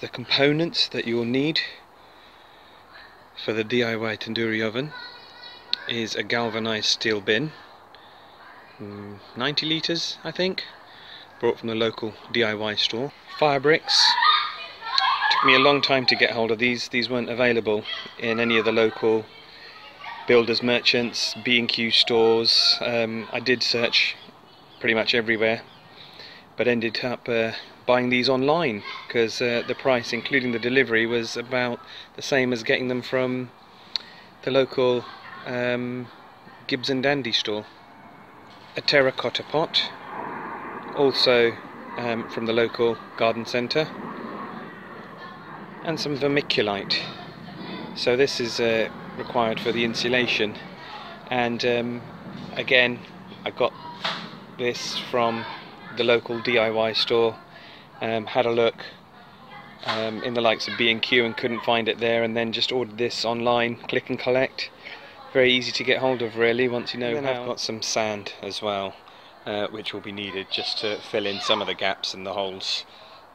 the components that you'll need for the DIY tandoori oven is a galvanized steel bin, mm, 90 litres I think, brought from the local DIY store. Fire bricks, took me a long time to get hold of these, these weren't available in any of the local builders merchants, B&Q stores, um, I did search pretty much everywhere but ended up uh, buying these online because uh, the price including the delivery was about the same as getting them from the local um, Gibbs and Dandy store. A terracotta pot also um, from the local garden centre and some vermiculite so this is uh, required for the insulation and um, again I got this from the local DIY store um, had a look um, in the likes of B&Q and couldn't find it there and then just ordered this online click and collect very easy to get hold of really once you know and then how. I've got some sand as well uh, which will be needed just to fill in some of the gaps and the holes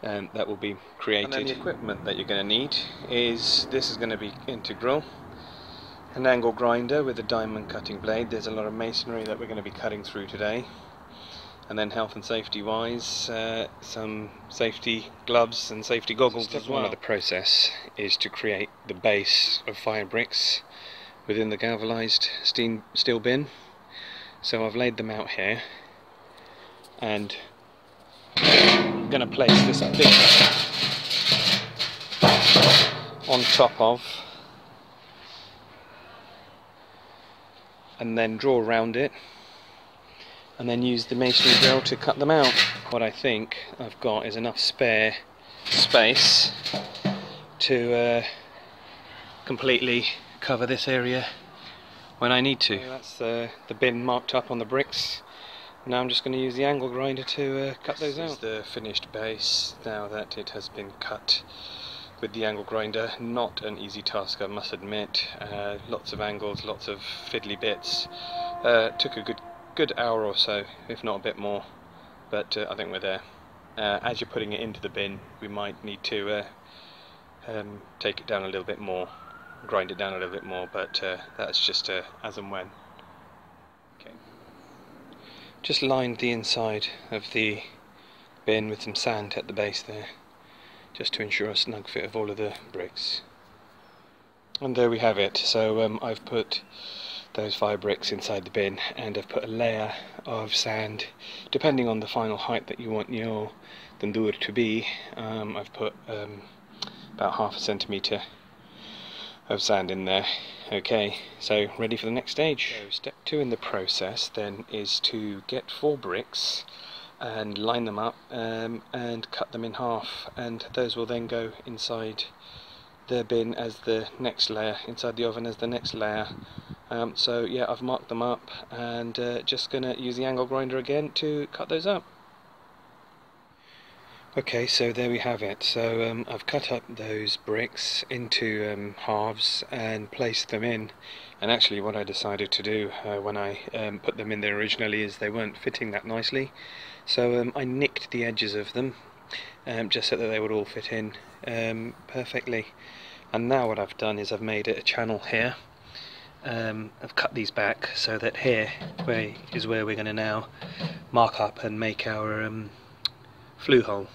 um, that will be created. And the equipment that you're going to need is this is going to be integral an angle grinder with a diamond cutting blade there's a lot of masonry that we're going to be cutting through today and then health and safety wise uh, some safety gloves and safety goggles Step as well. One of the process is to create the base of fire bricks within the galvanized steam steel bin so I've laid them out here and I'm going to place this bit on top of and then draw around it and then use the masonry drill to cut them out. What I think I've got is enough spare space to uh, completely cover this area when I need to. that's uh, the bin marked up on the bricks. Now I'm just going to use the angle grinder to uh, cut those this out. the finished base now that it has been cut with the angle grinder. Not an easy task I must admit. Uh, lots of angles, lots of fiddly bits. Uh, took a good good hour or so, if not a bit more, but uh, I think we're there. Uh, as you're putting it into the bin, we might need to uh, um, take it down a little bit more, grind it down a little bit more, but uh, that's just uh, as and when. Okay. Just lined the inside of the bin with some sand at the base there, just to ensure a snug fit of all of the bricks. And there we have it. So um, I've put those five bricks inside the bin and I've put a layer of sand depending on the final height that you want your tandoor to be um, I've put um, about half a centimetre of sand in there. Okay so ready for the next stage. So step two in the process then is to get four bricks and line them up um, and cut them in half. And those will then go inside the bin as the next layer inside the oven as the next layer um, so yeah, I've marked them up and uh, just going to use the angle grinder again to cut those up. Okay, so there we have it. So um, I've cut up those bricks into um, halves and placed them in. And actually what I decided to do uh, when I um, put them in there originally is they weren't fitting that nicely. So um, I nicked the edges of them um, just so that they would all fit in um, perfectly. And now what I've done is I've made a channel here um, I've cut these back so that here where is where we're going to now mark up and make our um, flue hole,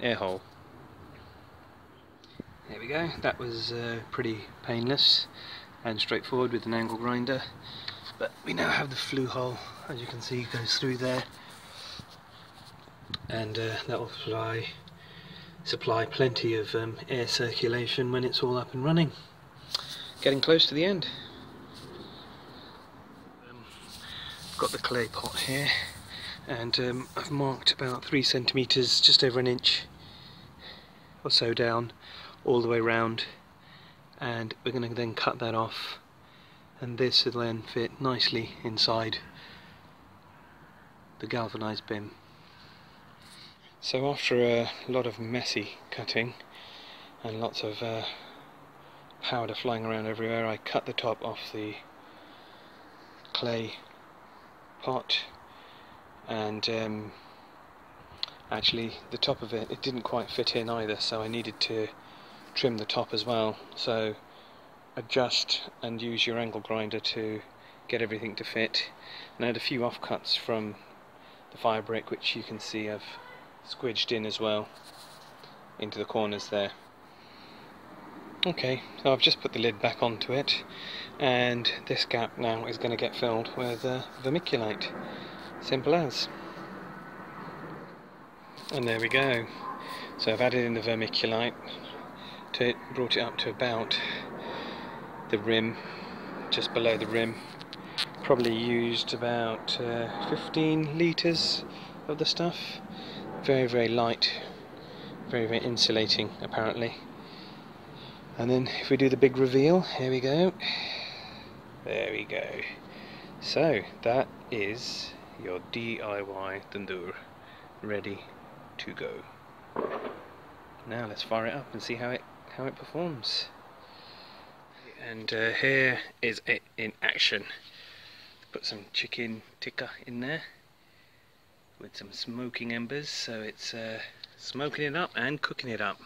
air hole. There we go, that was uh, pretty painless and straightforward with an angle grinder but we now have the flue hole as you can see goes through there and uh, that will supply, supply plenty of um, air circulation when it's all up and running. Getting close to the end. Got the clay pot here and um, I've marked about three centimeters just over an inch or so down all the way round and we're going to then cut that off and this will then fit nicely inside the galvanized bin. So after a lot of messy cutting and lots of uh, powder flying around everywhere I cut the top off the clay pot and um, actually the top of it it didn't quite fit in either so I needed to trim the top as well. So adjust and use your angle grinder to get everything to fit. And I had a few offcuts from the fire brick which you can see I've squidged in as well into the corners there okay so I've just put the lid back onto it and this gap now is going to get filled with uh, vermiculite. Simple as. And there we go. So I've added in the vermiculite to it, brought it up to about the rim just below the rim. Probably used about uh, 15 litres of the stuff. Very very light very very insulating apparently and then if we do the big reveal here we go there we go so that is your DIY tandoor ready to go. Now let's fire it up and see how it how it performs. And uh, here is it in action. Put some chicken tikka in there with some smoking embers, so it's uh, smoking it up and cooking it up.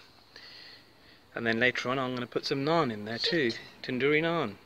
And then later on I'm going to put some naan in there too, tandoori naan.